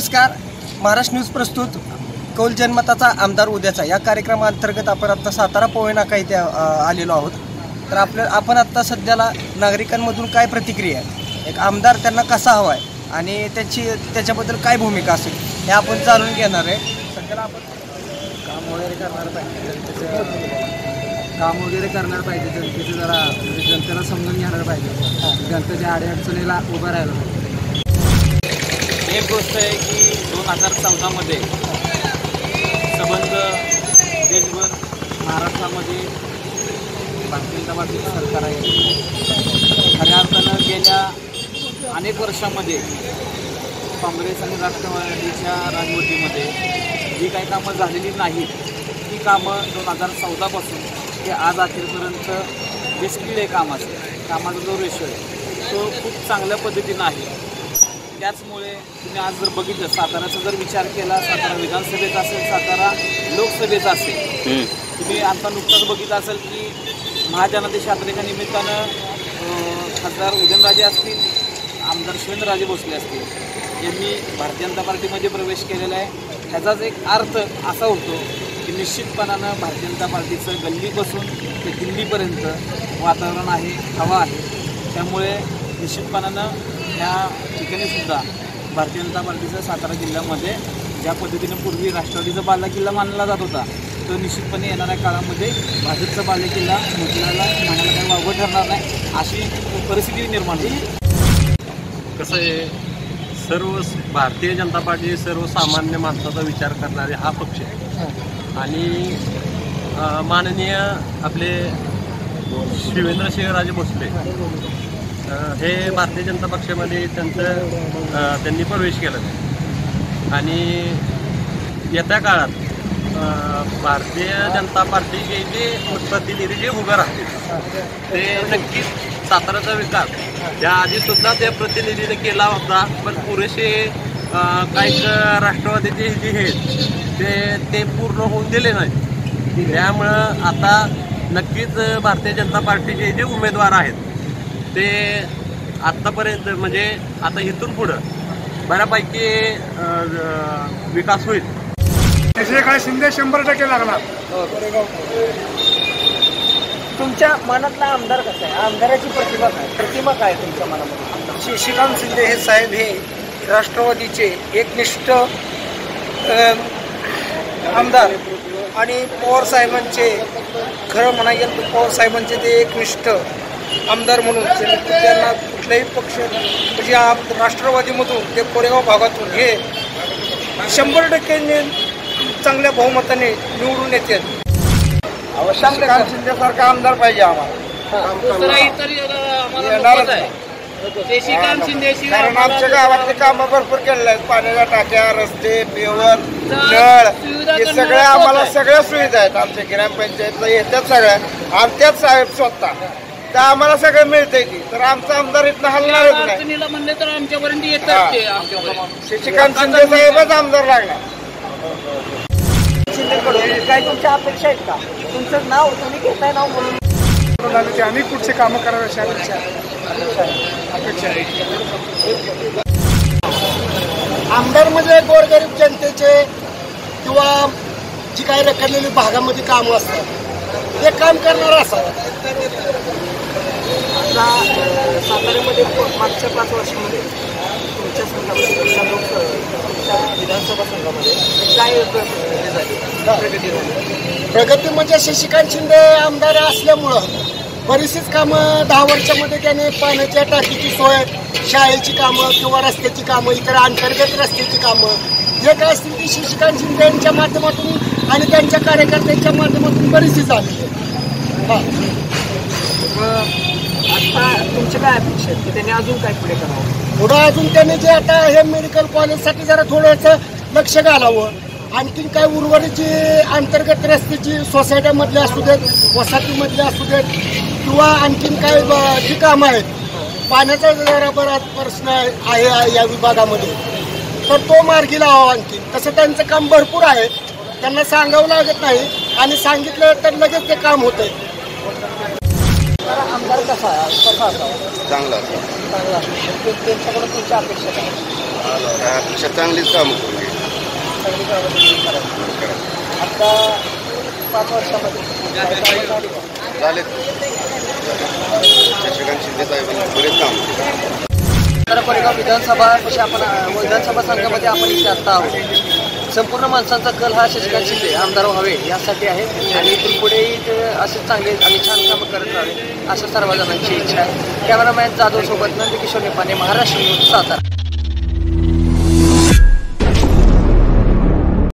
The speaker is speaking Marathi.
नमस्कार. महाराष्ट्र न्यूज प्रस्तुत. कौल जनमताचा आमदार उद्याचा. या कार्यक्रमाअंतर्गत आपण आत्ता सातारा पोहे नाका इथे आलेलो आहोत. तर आपल्या आपण आत्ता सध्याला नागरिकांमधून काय प्रतिक्रिया आहे? एक आमदार त्यांना कसा हवा आहे? आणि त्याची त्याच्याबद्दल काय भूमिका असेल? हे आपण जाणून घेणार आहे. सध्याला आपण काम वगैरे करणार पाहिजे. जनतेचं काम वगैरे करणार पाहिजे. जनतेचं जरा जनतेला समजून घेणार पाहिजे. जनतेच्या अडीअडचणीला उभं राहिलं पाहिजे. एक गोष्ट आहे की दोन हजार चौदामध्ये संबंध देशभर महाराष्ट्रामध्ये भारतीय जनता पार्टीचं सरकार आहे. खऱ्या अर्थानं गेल्या अनेक वर्षामध्ये काँग्रेस आणि राष्ट्रवादीच्या राजवटीमध्ये जी काही कामं झालेली नाहीत ती कामं दोन हजार चौदापासून ते आज अखेरपर्यंत जे काम आहे कामाचा जो रेशो आहे तो खूप चांगल्या पद्धतीनं आहे. त्याचमुळे तुम्ही आज जर बघितलं साताऱ्याचा जर विचार केला सातारा विधानसभेचा असेल सातारा लोकसभेचा असेल तुम्ही आता नुकताच बघितलं असेल की महाजनादेश यात्रेच्या निमित्तानं खासदार उदयनराजे असतील आमदार शिवेंद्रराजे भोसले असतील यांनी भारतीय जनता पार्टीमध्ये प्रवेश केलेला आहे. ह्याचाच एक अर्थ असा होतो की निश्चितपणानं भारतीय जनता पार्टीचं गल्लीपासून ते दिल्लीपर्यंत वातावरण आहे हवा आहे. त्यामुळे निश्चितपणानं ह्या ठिकाणीसुद्धा भारतीय जनता पार्टीचं सातारा जिल्ह्यामध्ये ज्या पद्धतीने पूर्वी राष्ट्रवादीचा बाला किल्ला मानला जात होता तो निश्चितपणे येणाऱ्या काळामध्ये भाजपचा बाले किल्ला मोठ्याला मानायला काही वावगं ठरणार नाही अशी परिस्थिती निर्माण होईल कसं आहे सर्व भारतीय जनता पार्टी सर्वसामान्य माणसाचा विचार करणारे हा पक्ष आहे. आणि माननीय आपले शिवेंद्रसिंहराजे भोसले हे भारतीय जनता पक्षामध्ये त्यांचं त्यांनी प्रवेश केला. आणि येत्या काळात भारतीय जनता पार्टीचे जे प्रतिनिधी जे उभं राहतील ते नक्कीच साताराचा विकास. या आधी सुद्धा त्या प्रतिनिधीने केला होता पण पुरेसे काही राष्ट्रवादीचे जे हे ते ते पूर्ण होऊन दिले नाही त्यामुळं आता नक्कीच भारतीय जनता पार्टीचे जे उमेदवार आहेत ते आत्तापर्यंत म्हणजे आता इथून पुढं बऱ्यापैकी विकास होईल. काय शिंदे शंभर टक्के लागणार तुमच्या मनातला आमदार कसा आहे? आमदाराची प्रतिभा काय? प्रतिमा काय तुमच्या मनामध्ये? शशिकांत शिंदे हे साहेब हे राष्ट्रवादीचे एकनिष्ठ आमदार आणि पवार साहेबांचे खरं म्हणा गेलं तर पवार साहेबांचे ते एकनिष्ठ आमदार म्हणून त्यांनी कुठलाही पक्ष म्हणजे आप- राष्ट्रवादीमधून ते कोरेगाव भागातून हे शंभर टक्के चांगल्या बहुमताने निवडून येतात शशिकांत शिंदेसारखा आमदार पाहिजे आम्हाला. नाही. कारण आमच्या गावातले कामं भरपूर केलेले आहेत. पाण्याच्या टाक्या रस्ते पेवर नळ हे सगळ्या आम्हाला सगळ्या सुविधा आहेत. आमच्या ग्रामपंचायतला येतात सगळ्या आणि त्याच साहेब स्वतः. तर आम्हाला सगळं मिळतंय की. तर आमचा आमदार इथनं हलणारच नाही? अडचणीला म्हणले तर आमच्यापर्यंत. येतात ते आमच्यापर्यंत. शशिकांत शिंदे साहेबच आमदार लागणार. शिंदेकडून काय तुमच्या अपेक्षा आहेत का? तुमचं नाव तुम्ही घेताय नाव म्हणून? झालं की आम्ही कामं करावे अशी अपेक्षा आहे. अपेक्षा आहे. आमदार म्हणजे गोरगरीब जनतेचे किंवा जी काही रखडलेली भागामध्ये कामं असतात ते काम करणार असावं. आता साताऱ्यामध्ये मागच्या पाच वर्षामध्ये तुमच्या संघामध्ये तुमच्या लोक तुमच्या विधानसभा संघामध्ये काय प्र- झाली? प्रगती झाली. प्रगती म्हणजे शशिकांत शिंदे आमदार असल्यामुळं बरीचशीच कामं दहा वर्षामध्ये त्याने पाण्याच्या टाकीची सोय शाळेची कामं किंवा रस्त्याची कामं इतर अंतर्गत रस्त्याची कामं जे काय असतील ती शशिकांत शिंदे यांच्या माध्यमातून आणि त्यांच्या कार्यकर्त्यांच्या माध्यमातून बरीचशी झालेली आहे हा. आता तुमचे काय अपेक्षा आहेत की त्यांनी अजून काय पुढे करावं? पुढं अजून त्याने जे आता हे मेडिकल कॉलेजसाठी जरा थोडंसं लक्ष घालावं. आणखीन काय उर्वरित जी अंतर्गत रस्त्याची सोसायट्यामधली असू देत वसाहतीमधली असू देत किंवा आणखीन काय ब- जी कामं आहेत पाण्याचा जरा बराच प्रश्न आहे आहे या विभागामध्ये. तर तो मार्गी लावावा आणखीन. तसं त्यांचं काम भरपूर आहे. त्यांना सांगावं लागत नाही. आणि सांगितलं तर लगेच ते काम होतंय. आमदार कसा कसा असावा? चांगला चांगला असेल. ते- त्यांच्याकडून तुमच्या अपेक्षा काय? चांगलीच कामं करून घ्यायची चांगली कामं त्यांनी करावी आता पाच वर्षामध्ये काय कामं झाली का? झालेत. शशिकांत शिंदे साहेबांनी बरेच काम केले. तर कोरेगाव विधानसभा कशी आपण अं, विधानसभा संघामध्ये आपण इथे आता आहोत. संपूर्ण माणसांचा कल हा शशिकांत शिंदे आमदार व्हावे यासाठी आहे. आणि इथून पुढेही ते असे चांगले आणि छान कामं करत राहावे असं सर्वजणांची इच्छा आहे. कॅमेरामॅन जाधव सोबत नंदकिशोर नेपाने महाराष्ट्र न्यूज सातारा.